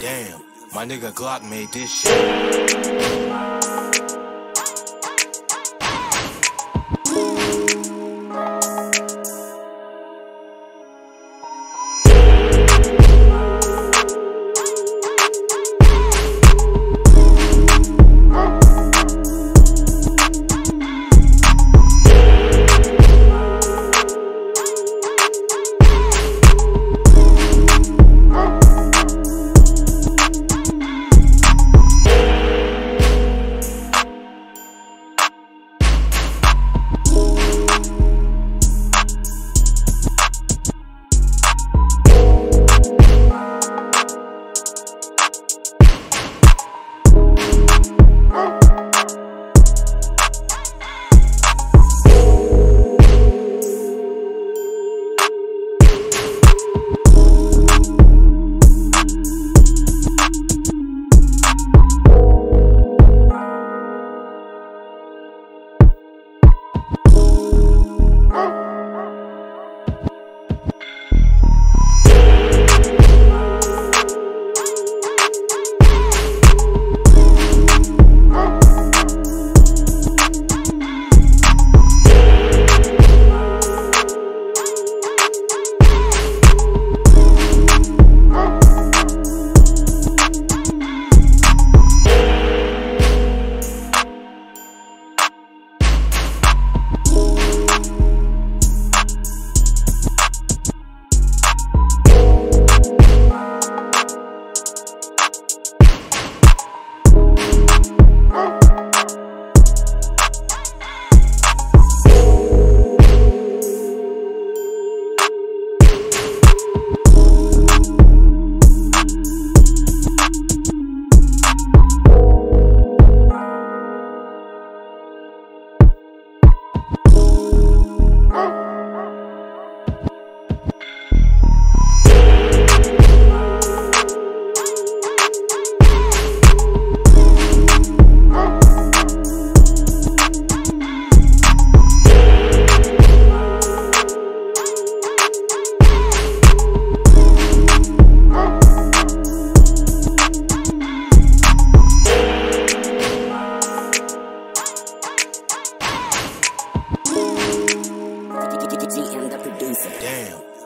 Damn, my nigga Glock made this shit.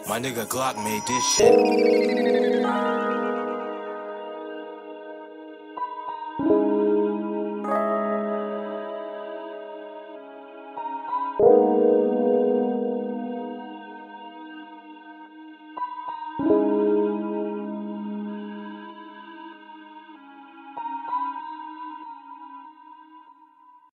My nigga Glock made this shit.